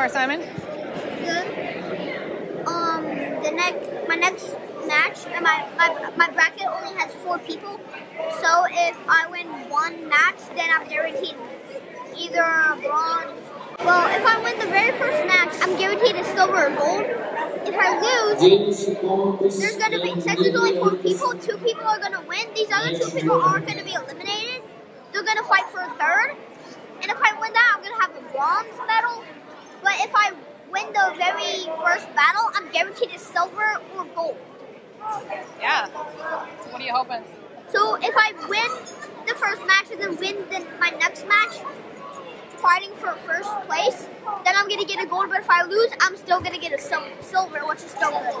far, Simon? Good. Um, the next, my next match, uh, my, my, my bracket only has four people. So if I win one match, then I'm guaranteed either bronze. Well, if I win the very first match, I'm guaranteed a silver or gold. If I lose, there's gonna be since there's only four people, two people are gonna win. These other two people aren't gonna be eliminated. They're gonna fight for a third. And if I win that, I'm gonna have a bronze medal. But if I win the very first battle, I'm guaranteed a silver or gold. Yeah. So what are you hoping? So if I win the first match and then win the, my next match, fighting for first place, then I'm gonna get a gold. But if I lose, I'm still gonna get a sil- silver, which is still good.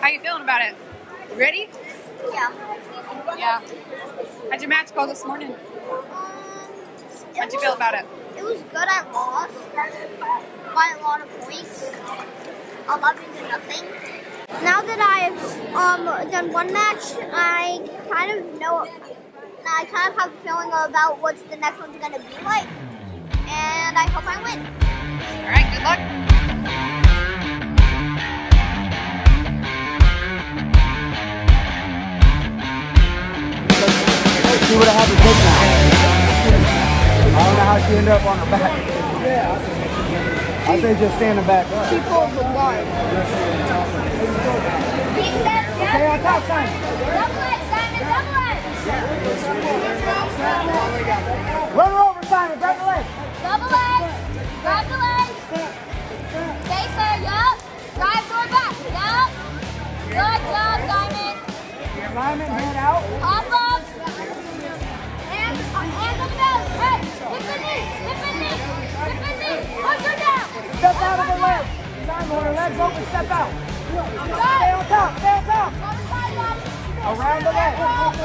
How you feeling about it? Ready? Yeah. Yeah. How'd your match go this morning? Um, How'd you feel about it? It was good. I lost by a lot of points, eleven to nothing. Now that I've um, done one match, I kind of know. I kind of have a feeling about what's the next one's gonna be like, and I hope I win. All right. Good luck. She would have to take that. I don't know how she ended up on her back. Yeah. I say just stand in the back. She pulled the line. Stay on top, Simon. Double leg, Simon, double leg. Run her over, Simon. Grab the leg. Double legs. Grab the legs. Stay sir, yup. Drive toward back, yup. Good job, Simon. Simon, hand out. Pop Step out of her leg. Simon, when her legs open, step out. Stay on top. Stay on. Around the leg. Up.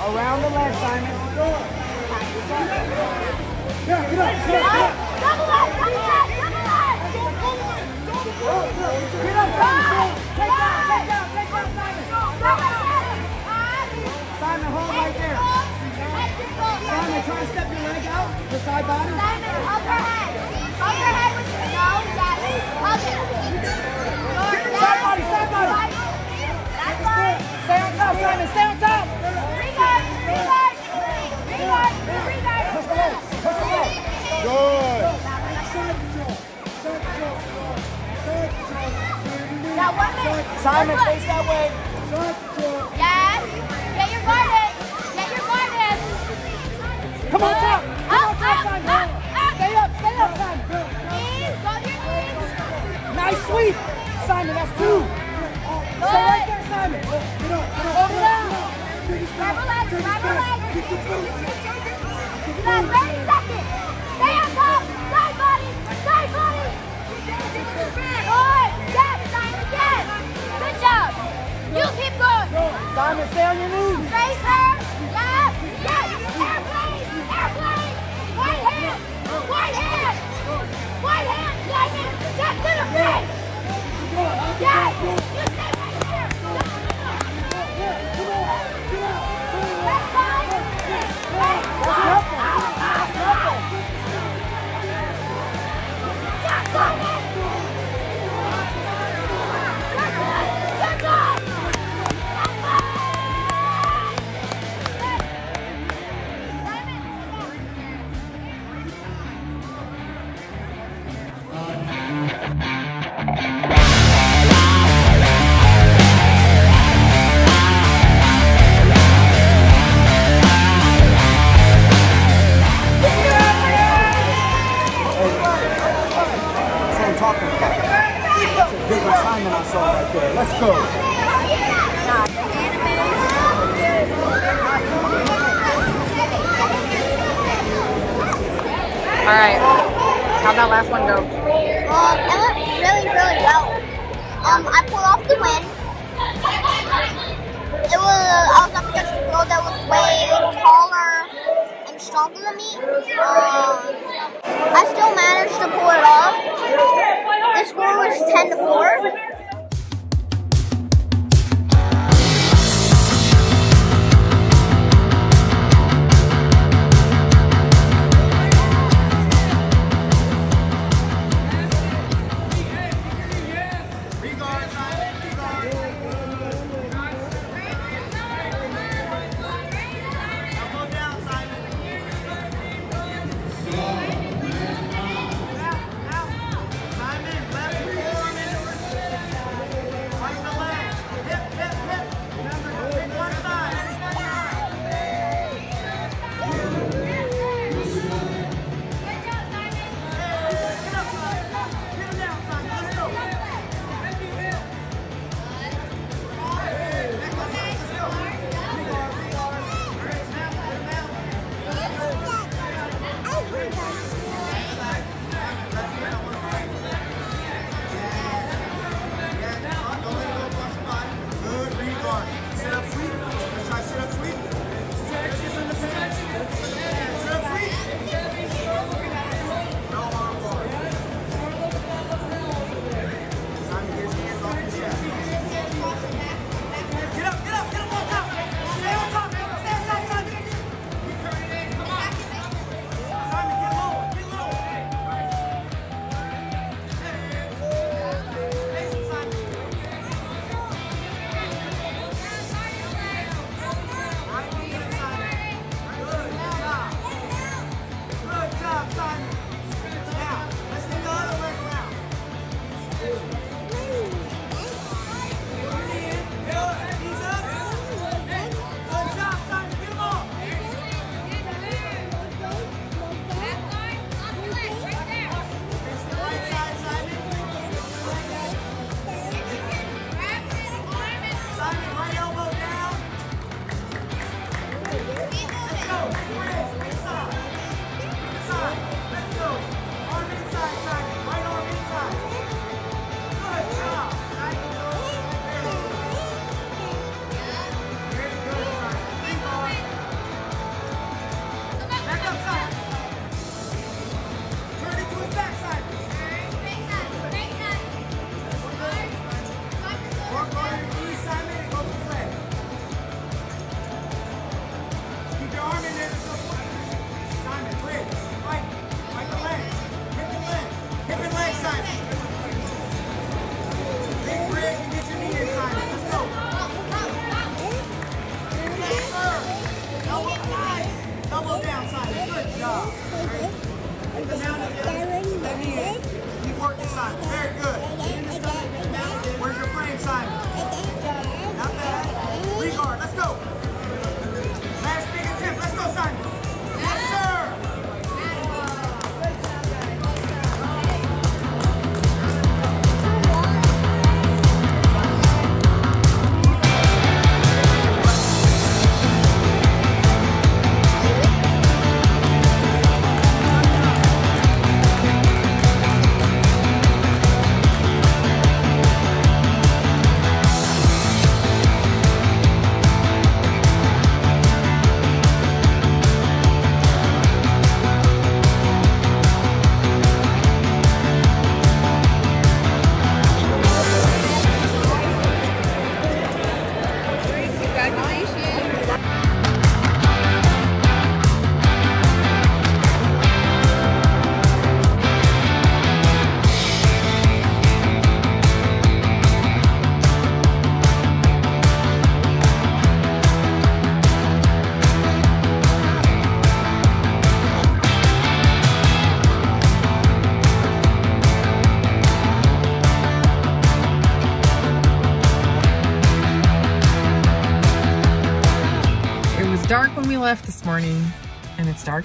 Around the leg, Simon. Double leg, double leg, double leg. Get up, Simon. Take down, take down, take down, Simon. Simon, hold right there. Simon, try to step your leg out. The side body. Simon, hold her head. Hold her head with no, yes. Hold it. Side body, side body. That's right. Stay on top, Simon. Stay on top. Reguard, reguard, reguard, reguard. Push the leg. Push the leg. Good. Now one minute. Simon, face that way. look. Yes. Come on top. Come on Up, up, up. Stay up, stay up, Simon. Knees, go your knees. Nice sweep. Simon, that's two. Stay right there, Simon. Hold it out. Grab her leg, grab her leg. You got 30 seconds. Stay on top. Side body, side body. Good. Yes, Simon, yes. Good job. You keep going. Simon, stay on your knees. Face her. that last one go? Um, it went really, really well. Um, I pulled off the win. It was, I was up against a girl that was way taller and stronger than me. Um, I still managed to pull it off. The score was 10 to 4. Bye.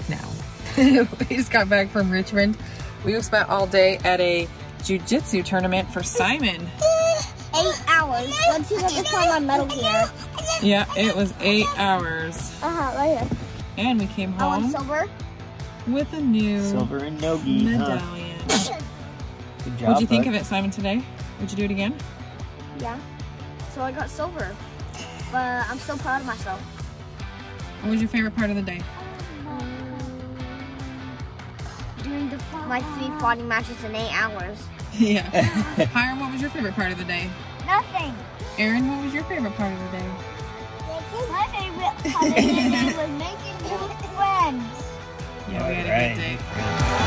Now. we just got back from Richmond. We spent all day at a jujitsu tournament for Simon. Eight hours. Let's see if I can find my medal here. Yeah, it was eight hours. Uh huh, right here. And we came I want home silver. with a new Silver and Nogi. Huh? medallion. Good job. What'd you think bud. of it, Simon, today? Would you do it again? Yeah. So I got silver. But I'm still proud of myself. What was your favorite part of the day? My three fighting matches in eight hours. yeah. Hiram, what was your favorite part of the day? Nothing. Aaron, what was your favorite part of the day? My favorite part of the day was making new friends. Yeah, we had a good day.